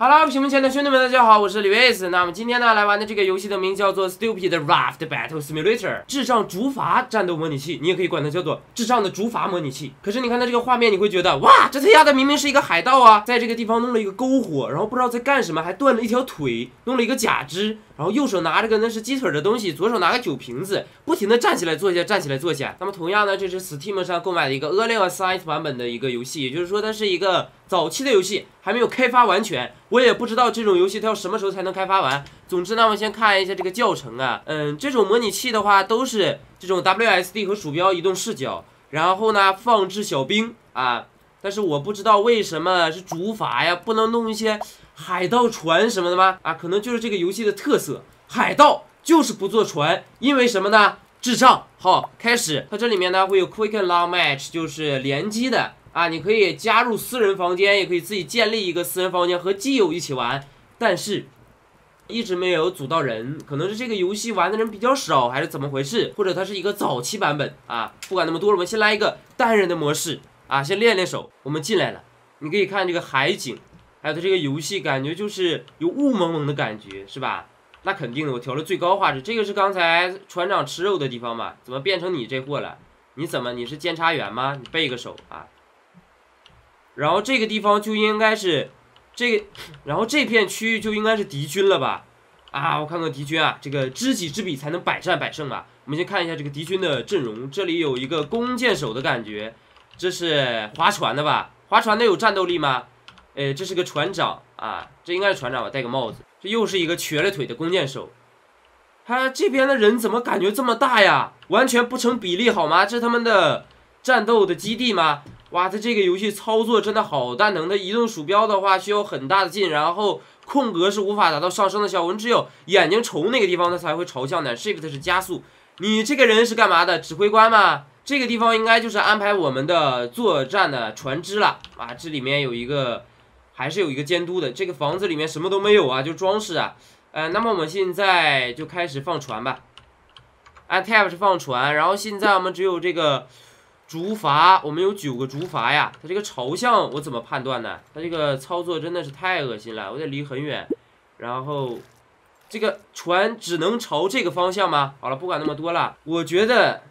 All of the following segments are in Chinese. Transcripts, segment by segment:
好了，屏幕前的兄弟们，大家好，我是李维斯。那么今天呢，来玩的这个游戏的名字叫做 Stupid Raft Battle Simulator，智障竹筏战斗模拟器，你也可以管它叫做智障的竹筏模拟器。可是你看它这个画面，你会觉得，哇，这他丫的明明是一个海盗啊，在这个地方弄了一个篝火，然后不知道在干什么，还断了一条腿，弄了一个假肢。然后右手拿着个那是鸡腿的东西，左手拿个酒瓶子，不停的站起来坐下，站起来坐下。那么同样呢，这是 Steam 上购买的一个 Early Access 版本的一个游戏，也就是说它是一个早期的游戏，还没有开发完全。我也不知道这种游戏它要什么时候才能开发完。总之呢，我先看一下这个教程啊，嗯，这种模拟器的话都是这种 WSD 和鼠标移动视角，然后呢放置小兵啊，但是我不知道为什么是竹筏呀，不能弄一些。海盗船什么的吗？啊，可能就是这个游戏的特色。海盗就是不坐船，因为什么呢？智障。好，开始。它这里面呢会有 Quick and Long Match，就是联机的啊。你可以加入私人房间，也可以自己建立一个私人房间和基友一起玩。但是一直没有组到人，可能是这个游戏玩的人比较少，还是怎么回事？或者它是一个早期版本啊？不管那么多了，我们先来一个单人的模式啊，先练练手。我们进来了，你可以看这个海景。还有它这个游戏感觉就是有雾蒙蒙的感觉，是吧？那肯定的，我调了最高画质。这个是刚才船长吃肉的地方吧？怎么变成你这货了？你怎么你是监察员吗？你背个手啊！然后这个地方就应该是这个，然后这片区域就应该是敌军了吧？啊，我看看敌军啊，这个知己知彼才能百战百胜啊！我们先看一下这个敌军的阵容，这里有一个弓箭手的感觉，这是划船的吧？划船的有战斗力吗？哎，这是个船长啊，这应该是船长吧？戴个帽子，这又是一个瘸了腿的弓箭手。他这边的人怎么感觉这么大呀？完全不成比例好吗？这他们的战斗的基地吗？哇，他这个游戏操作真的好蛋疼。他移动鼠标的话需要很大的劲，然后空格是无法达到上升的效果，只有眼睛瞅那个地方它才会朝向的。Shift 是加速。你这个人是干嘛的？指挥官吗？这个地方应该就是安排我们的作战的船只了啊！这里面有一个。还是有一个监督的，这个房子里面什么都没有啊，就装饰啊。呃，那么我们现在就开始放船吧。按 Tab 是放船，然后现在我们只有这个竹筏，我们有九个竹筏呀。它这个朝向我怎么判断呢？它这个操作真的是太恶心了，我得离很远。然后这个船只能朝这个方向吗？好了，不管那么多了，我觉得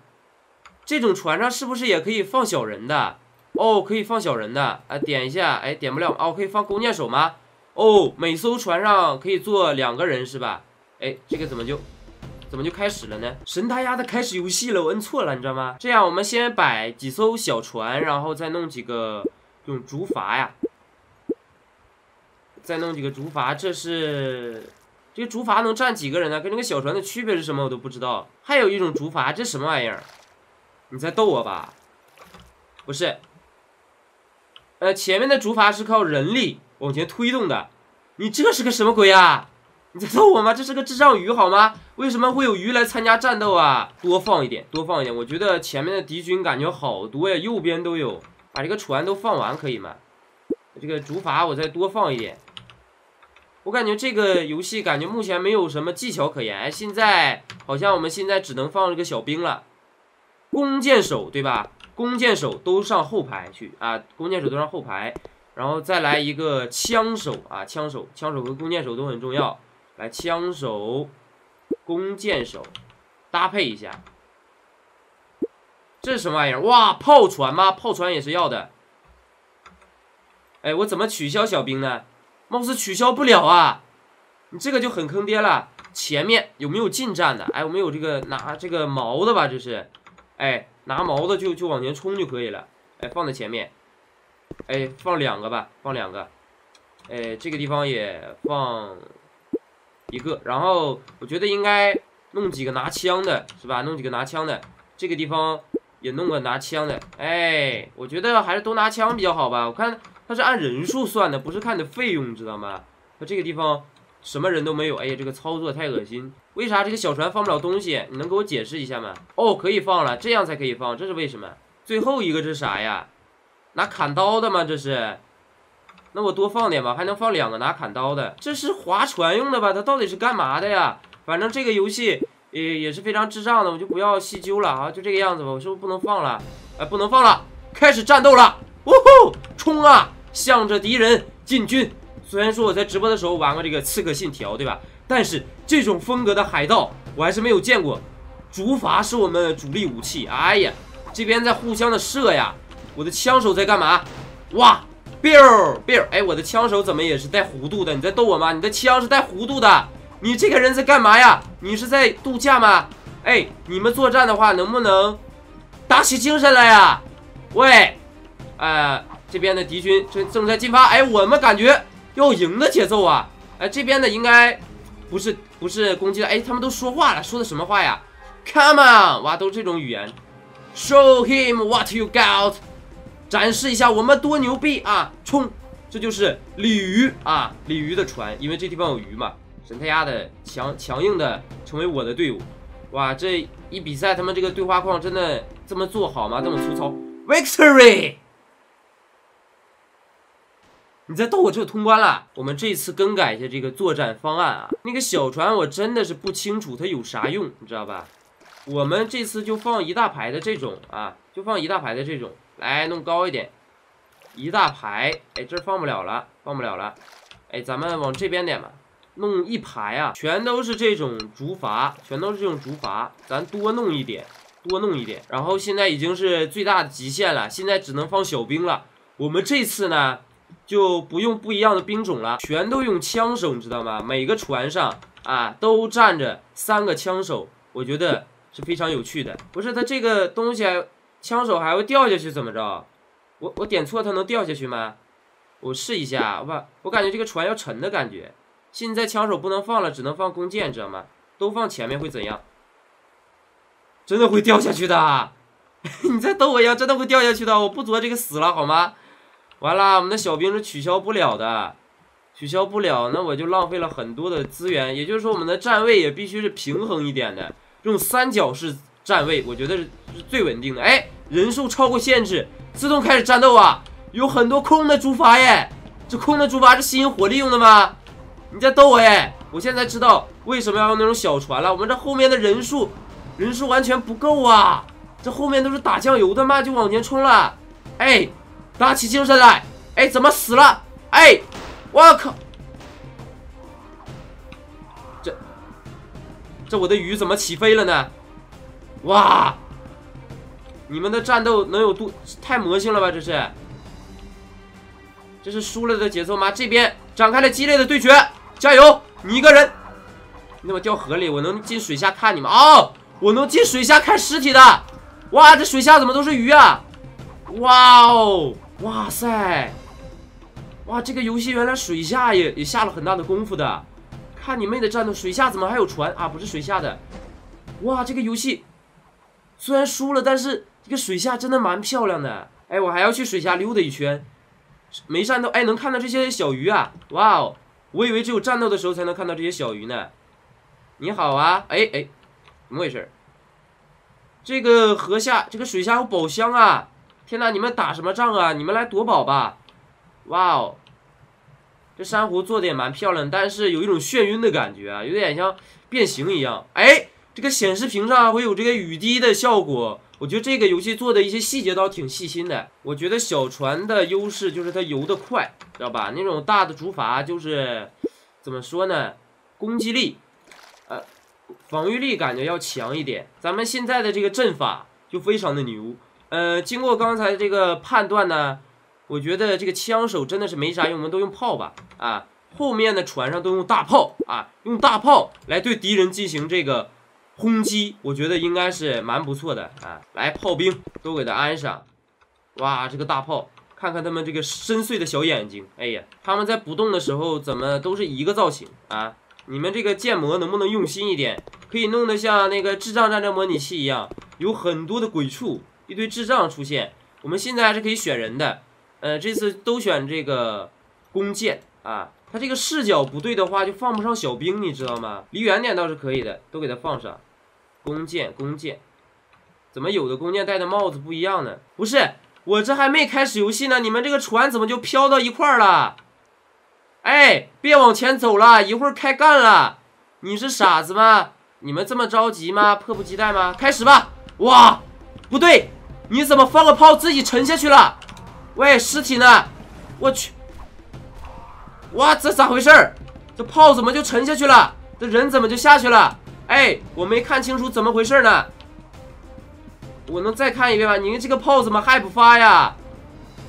这种船上是不是也可以放小人的？哦，可以放小人的啊，点一下，哎，点不了哦，可以放弓箭手吗？哦，每艘船上可以坐两个人是吧？哎，这个怎么就怎么就开始了呢？神他丫的开始游戏了，我摁错了，你知道吗？这样我们先摆几艘小船，然后再弄几个用竹筏呀，再弄几个竹筏。这是这个竹筏能站几个人呢？跟这个小船的区别是什么？我都不知道。还有一种竹筏，这什么玩意儿？你在逗我吧？不是。呃，前面的竹筏是靠人力往前推动的，你这是个什么鬼啊？你在逗我吗？这是个智障鱼好吗？为什么会有鱼来参加战斗啊？多放一点，多放一点。我觉得前面的敌军感觉好多呀，右边都有，把这个船都放完可以吗？这个竹筏我再多放一点。我感觉这个游戏感觉目前没有什么技巧可言。现在好像我们现在只能放这个小兵了，弓箭手对吧？弓箭手都上后排去啊！弓箭手都上后排，然后再来一个枪手啊！枪手，枪手和弓箭手都很重要。来，枪手、弓箭手搭配一下。这是什么玩意儿？哇，炮船吗？炮船也是要的。哎，我怎么取消小兵呢？貌似取消不了啊！你这个就很坑爹了。前面有没有近战的？哎，我们有这个拿这个矛的吧？这是，哎。拿矛的就就往前冲就可以了，哎，放在前面，哎，放两个吧，放两个，哎，这个地方也放一个，然后我觉得应该弄几个拿枪的，是吧？弄几个拿枪的，这个地方也弄个拿枪的，哎，我觉得还是都拿枪比较好吧。我看它是按人数算的，不是看的费用，知道吗？它这个地方。什么人都没有，哎呀，这个操作太恶心。为啥这个小船放不了东西？你能给我解释一下吗？哦，可以放了，这样才可以放，这是为什么？最后一个是啥呀？拿砍刀的吗？这是？那我多放点吧，还能放两个拿砍刀的。这是划船用的吧？它到底是干嘛的呀？反正这个游戏也也是非常智障的，我就不要细究了啊，就这个样子吧。我是不是不能放了？哎，不能放了，开始战斗了！呜呼，冲啊！向着敌人进军。虽然说我在直播的时候玩过这个《刺客信条》，对吧？但是这种风格的海盗我还是没有见过。竹筏是我们主力武器。哎呀，这边在互相的射呀。我的枪手在干嘛？哇，biu biu！哎，我的枪手怎么也是带弧度的？你在逗我吗？你的枪是带弧度的。你这个人在干嘛呀？你是在度假吗？哎，你们作战的话能不能打起精神来呀？喂，呃，这边的敌军正正在进发。哎，我们感觉要赢的节奏啊！哎，这边的应该不是不是攻击了。哎，他们都说话了，说的什么话呀？Come on！哇，都这种语言。Show him what you got！展示一下我们多牛逼啊！冲！这就是鲤鱼啊，鲤鱼的船，因为这地方有鱼嘛。神太亚的强强硬的成为我的队伍。哇，这一比赛他们这个对话框真的这么做好吗？这么粗糙？Victory！你再逗我这就通关了。我们这次更改一下这个作战方案啊。那个小船我真的是不清楚它有啥用，你知道吧？我们这次就放一大排的这种啊，就放一大排的这种，来弄高一点，一大排。哎，这放不了了，放不了了。哎，咱们往这边点吧，弄一排啊，全都是这种竹筏，全都是这种竹筏，咱多弄一点，多弄一点。然后现在已经是最大的极限了，现在只能放小兵了。我们这次呢？就不用不一样的兵种了，全都用枪手，你知道吗？每个船上啊都站着三个枪手，我觉得是非常有趣的。不是，它这个东西枪手还会掉下去，怎么着？我我点错，它能掉下去吗？我试一下，我我感觉这个船要沉的感觉。现在枪手不能放了，只能放弓箭，知道吗？都放前面会怎样？真的会掉下去的！你在逗我一样，真的会掉下去的！我不做这个死了好吗？完了，我们的小兵是取消不了的，取消不了，那我就浪费了很多的资源。也就是说，我们的站位也必须是平衡一点的，这种三角式站位，我觉得是是最稳定的。哎，人数超过限制，自动开始战斗啊！有很多空的竹筏耶，这空的竹筏是吸引火力用的吗？你在逗我耶？我现在知道为什么要用那种小船了。我们这后面的人数，人数完全不够啊！这后面都是打酱油的嘛，就往前冲了。哎。打起精神来！哎，怎么死了？哎，我靠！这这我的鱼怎么起飞了呢？哇！你们的战斗能有多太魔性了吧？这是这是输了的节奏吗？这边展开了激烈的对决，加油！你一个人，你怎么掉河里？我能进水下看你们哦！我能进水下看尸体的！哇，这水下怎么都是鱼啊？哇哦！哇塞！哇，这个游戏原来水下也也下了很大的功夫的。看你妹的战斗，水下怎么还有船啊？不是水下的。哇，这个游戏虽然输了，但是这个水下真的蛮漂亮的。哎，我还要去水下溜达一圈。没战斗，哎，能看到这些小鱼啊！哇哦，我以为只有战斗的时候才能看到这些小鱼呢。你好啊，哎哎，怎么回事？这个河下，这个水下有宝箱啊！天哪！你们打什么仗啊？你们来夺宝吧！哇哦，这珊瑚做的也蛮漂亮，但是有一种眩晕的感觉啊，有点像变形一样。哎，这个显示屏上会有这个雨滴的效果，我觉得这个游戏做的一些细节倒挺细心的。我觉得小船的优势就是它游得快，知道吧？那种大的竹筏就是怎么说呢？攻击力，呃，防御力感觉要强一点。咱们现在的这个阵法就非常的牛。呃，经过刚才这个判断呢，我觉得这个枪手真的是没啥用，我们都用炮吧，啊，后面的船上都用大炮啊，用大炮来对敌人进行这个轰击，我觉得应该是蛮不错的啊。来，炮兵都给他安上，哇，这个大炮，看看他们这个深邃的小眼睛，哎呀，他们在不动的时候怎么都是一个造型啊？你们这个建模能不能用心一点？可以弄得像那个智障战争模拟器一样，有很多的鬼畜。一堆智障出现，我们现在还是可以选人的，呃，这次都选这个弓箭啊。他这个视角不对的话，就放不上小兵，你知道吗？离远点倒是可以的，都给他放上。弓箭，弓箭，怎么有的弓箭戴的帽子不一样呢？不是，我这还没开始游戏呢，你们这个船怎么就飘到一块儿了？哎，别往前走了，一会儿开干了。你是傻子吗？你们这么着急吗？迫不及待吗？开始吧！哇，不对。你怎么放个炮自己沉下去了？喂，尸体呢？我去！哇，这咋回事儿？这炮怎么就沉下去了？这人怎么就下去了？哎，我没看清楚怎么回事呢。我能再看一遍吗？你们这个炮怎么还不发呀？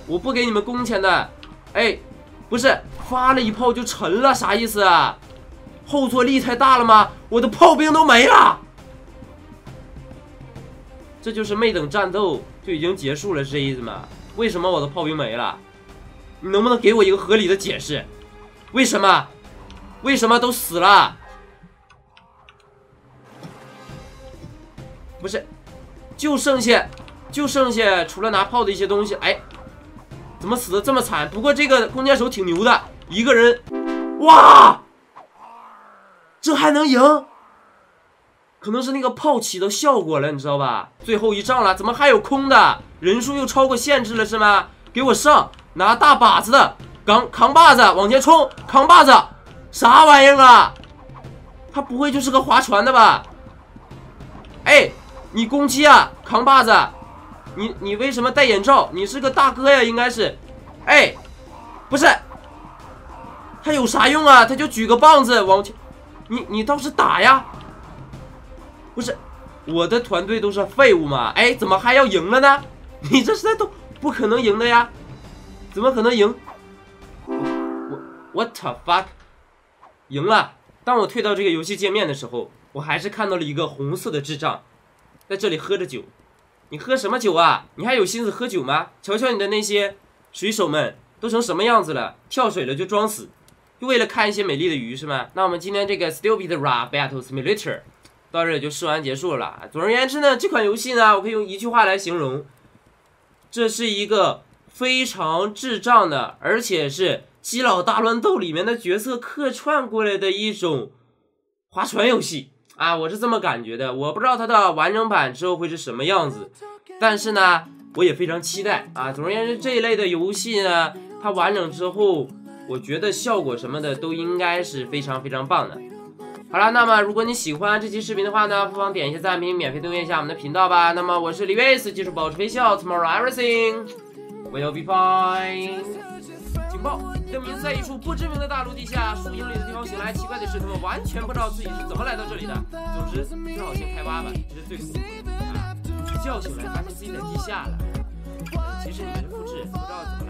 我不给你们工钱的。哎，不是发了一炮就沉了，啥意思啊？后坐力太大了吗？我的炮兵都没了。这就是没等战斗就已经结束了，是这意思吗？为什么我的炮兵没了？你能不能给我一个合理的解释？为什么？为什么都死了？不是。就剩下，就剩下除了拿炮的一些东西。哎，怎么死的这么惨？不过这个弓箭手挺牛的，一个人，哇，这还能赢？可能是那个炮起到效果了，你知道吧？最后一仗了，怎么还有空的？人数又超过限制了是吗？给我上，拿大把子的扛扛把子往前冲，扛把子，啥玩意儿啊？他不会就是个划船的吧？哎。你攻击啊，扛把子！你你为什么戴眼罩？你是个大哥呀，应该是。哎，不是，他有啥用啊？他就举个棒子往前，你你倒是打呀！不是，我的团队都是废物吗？哎，怎么还要赢了呢？你这是在都不可能赢的呀？怎么可能赢？我 What a fuck？赢了！当我退到这个游戏界面的时候，我还是看到了一个红色的智障。在这里喝着酒，你喝什么酒啊？你还有心思喝酒吗？瞧瞧你的那些水手们都成什么样子了？跳水了就装死，就为了看一些美丽的鱼是吗？那我们今天这个 Stupid Ra Battle Simulator 到这里就试完结束了。总而言之呢，这款游戏呢，我可以用一句话来形容，这是一个非常智障的，而且是《基佬大乱斗》里面的角色客串过来的一种划船游戏。啊，我是这么感觉的，我不知道它的完整版之后会是什么样子，但是呢，我也非常期待啊。总而言之，这一类的游戏呢，它完整之后，我觉得效果什么的都应该是非常非常棒的。好了，那么如果你喜欢这期视频的话呢，不妨点一下赞并，免费订阅一下我们的频道吧。那么我是李维斯，记住保持微笑，Tomorrow everything will be fine。警报。的名字在一处不知名的大陆地下数英里的地方醒来，奇怪的是，他们完全不知道自己是怎么来到这里的。总之，最好先开挖吧，这是最恐怖的啊！一觉醒来，发现自己在地下了。其实你们是复制，不知道怎么。